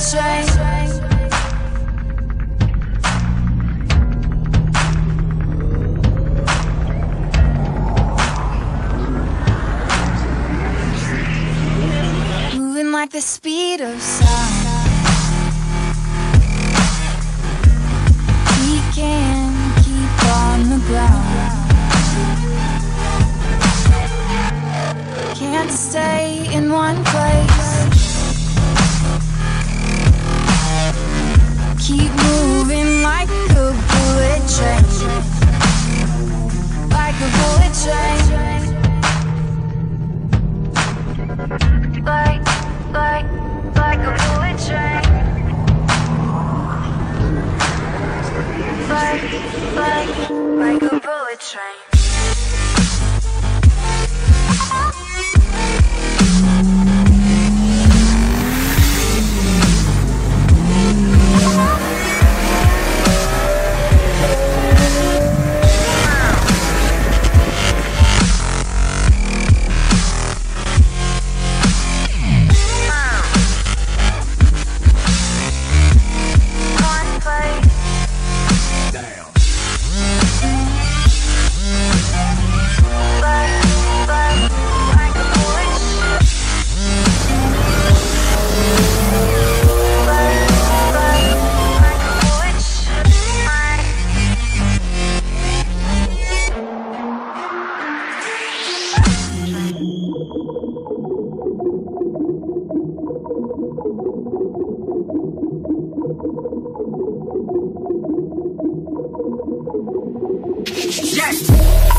Train. Moving like the speed of sound. We can keep on the ground. Can't stay in one place. Keep moving like a bullet train. Like a bullet train. Like, like, like a bullet train. Like, like, like a bullet train. jet.